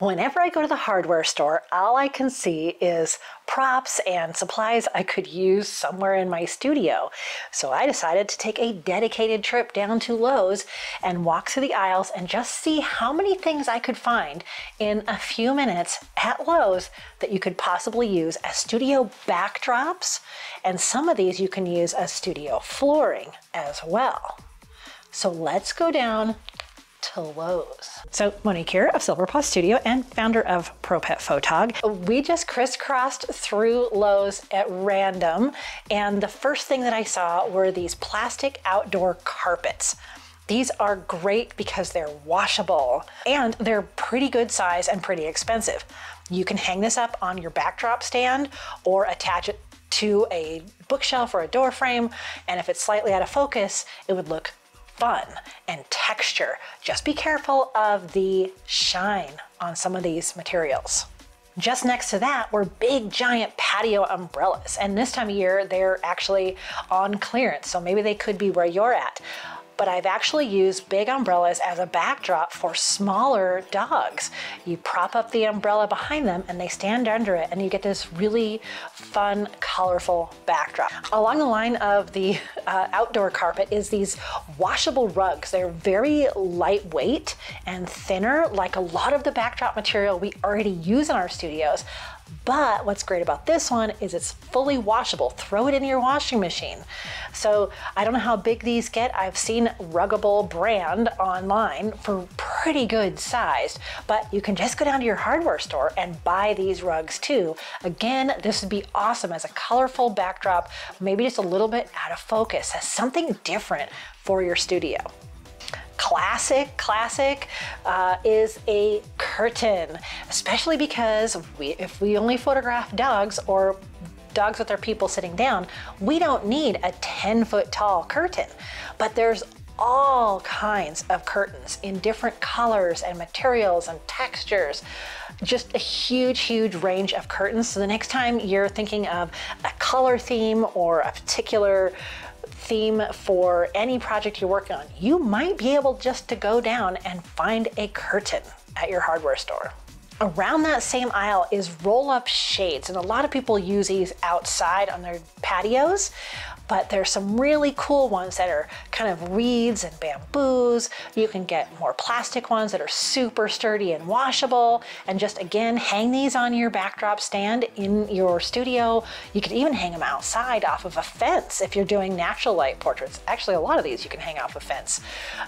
Whenever I go to the hardware store, all I can see is props and supplies I could use somewhere in my studio. So I decided to take a dedicated trip down to Lowe's and walk through the aisles and just see how many things I could find in a few minutes at Lowe's that you could possibly use as studio backdrops. And some of these you can use as studio flooring as well. So let's go down to Lowe's. So Monique here of Silver Paw Studio and founder of Pro Pet Photog. We just crisscrossed through Lowe's at random and the first thing that I saw were these plastic outdoor carpets. These are great because they're washable and they're pretty good size and pretty expensive. You can hang this up on your backdrop stand or attach it to a bookshelf or a door frame. And if it's slightly out of focus, it would look fun and texture. Just be careful of the shine on some of these materials. Just next to that were big giant patio umbrellas. And this time of year, they're actually on clearance. So maybe they could be where you're at but I've actually used big umbrellas as a backdrop for smaller dogs. You prop up the umbrella behind them and they stand under it and you get this really fun, colorful backdrop. Along the line of the uh, outdoor carpet is these washable rugs. They're very lightweight and thinner like a lot of the backdrop material we already use in our studios. But what's great about this one is it's fully washable. Throw it in your washing machine. So I don't know how big these get. I've seen Ruggable brand online for pretty good sized, but you can just go down to your hardware store and buy these rugs too. Again, this would be awesome as a colorful backdrop, maybe just a little bit out of focus, as something different for your studio classic, classic uh, is a curtain, especially because we, if we only photograph dogs or dogs with their people sitting down, we don't need a 10 foot tall curtain. But there's all kinds of curtains in different colors and materials and textures. Just a huge, huge range of curtains. So the next time you're thinking of a color theme or a particular theme for any project you're working on, you might be able just to go down and find a curtain at your hardware store. Around that same aisle is roll up shades, and a lot of people use these outside on their patios but there's some really cool ones that are kind of reeds and bamboos. You can get more plastic ones that are super sturdy and washable. And just again, hang these on your backdrop stand in your studio. You could even hang them outside off of a fence if you're doing natural light portraits. Actually, a lot of these you can hang off a fence.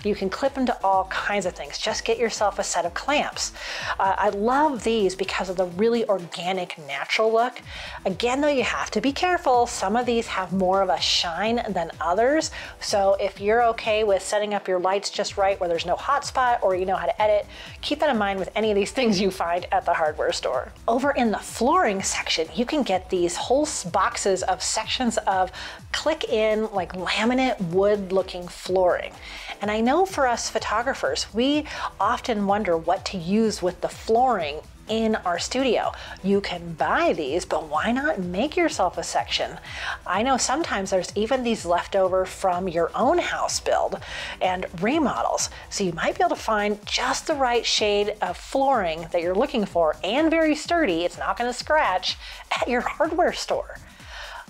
You can clip them to all kinds of things. Just get yourself a set of clamps. Uh, I love these because of the really organic, natural look. Again, though, you have to be careful. Some of these have more of a shine than others. So if you're okay with setting up your lights just right where there's no hotspot or you know how to edit, keep that in mind with any of these things you find at the hardware store. Over in the flooring section, you can get these whole boxes of sections of click in like laminate wood looking flooring. And I know for us photographers, we often wonder what to use with the flooring in our studio. You can buy these, but why not make yourself a section? I know sometimes there's even these leftover from your own house build and remodels. So you might be able to find just the right shade of flooring that you're looking for and very sturdy, it's not gonna scratch, at your hardware store.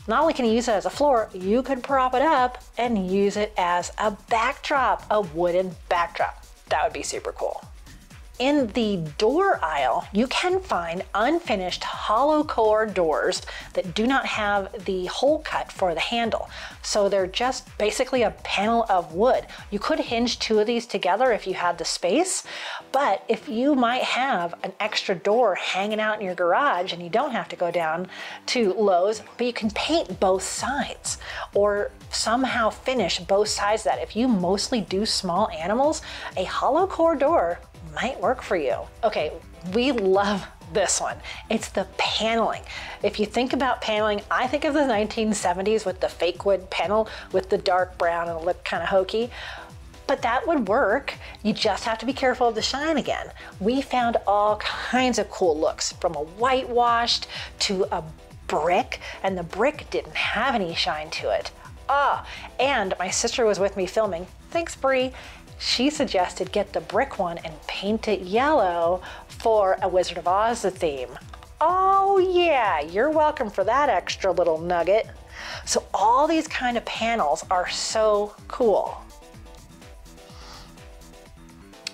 Not only can you use it as a floor, you could prop it up and use it as a backdrop, a wooden backdrop. That would be super cool. In the door aisle, you can find unfinished hollow core doors that do not have the hole cut for the handle. So they're just basically a panel of wood. You could hinge two of these together if you had the space, but if you might have an extra door hanging out in your garage and you don't have to go down to Lowe's, but you can paint both sides or somehow finish both sides that. If you mostly do small animals, a hollow core door might work for you. Okay, we love this one. It's the paneling. If you think about paneling, I think of the 1970s with the fake wood panel with the dark brown and it looked kind of hokey. But that would work. You just have to be careful of the shine again. We found all kinds of cool looks from a whitewashed to a brick, and the brick didn't have any shine to it. Ah, and my sister was with me filming. Thanks, Brie she suggested get the brick one and paint it yellow for a Wizard of Oz theme. Oh yeah, you're welcome for that extra little nugget. So all these kind of panels are so cool.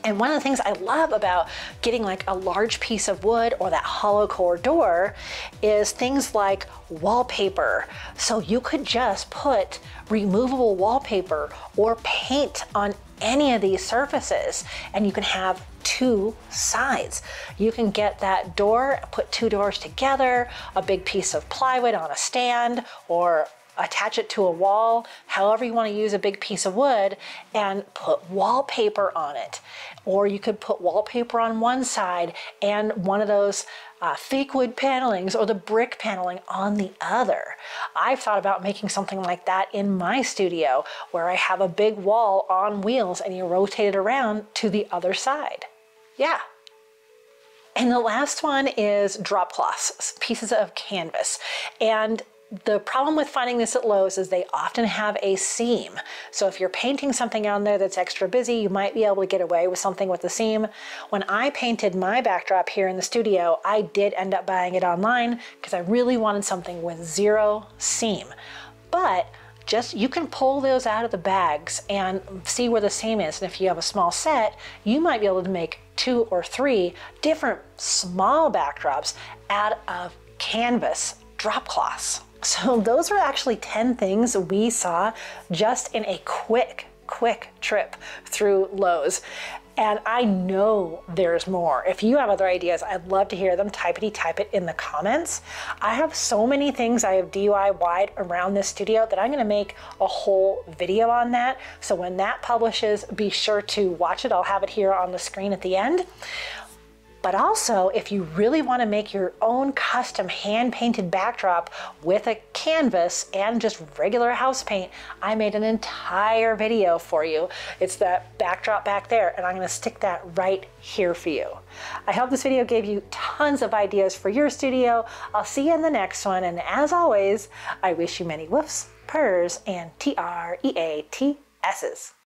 And one of the things I love about getting like a large piece of wood or that hollow core door is things like wallpaper. So you could just put removable wallpaper or paint on any of these surfaces and you can have two sides. You can get that door, put two doors together, a big piece of plywood on a stand or attach it to a wall, however you want to use a big piece of wood, and put wallpaper on it. Or you could put wallpaper on one side and one of those uh, fake wood panelings or the brick paneling on the other. I've thought about making something like that in my studio where I have a big wall on wheels and you rotate it around to the other side. Yeah, and the last one is drop cloths, pieces of canvas. And the problem with finding this at Lowe's is they often have a seam. So if you're painting something on there that's extra busy, you might be able to get away with something with the seam. When I painted my backdrop here in the studio, I did end up buying it online because I really wanted something with zero seam. But just you can pull those out of the bags and see where the seam is. And if you have a small set, you might be able to make two or three different small backdrops out of canvas drop cloths. So those were actually 10 things we saw just in a quick, quick trip through Lowe's. And I know there's more. If you have other ideas, I'd love to hear them. Typity type it in the comments. I have so many things I have DIY'd around this studio that I'm gonna make a whole video on that. So when that publishes, be sure to watch it. I'll have it here on the screen at the end. But also, if you really want to make your own custom hand-painted backdrop with a canvas and just regular house paint, I made an entire video for you. It's that backdrop back there, and I'm going to stick that right here for you. I hope this video gave you tons of ideas for your studio. I'll see you in the next one, and as always, I wish you many woofs, purrs, and T-R-E-A-T-S's.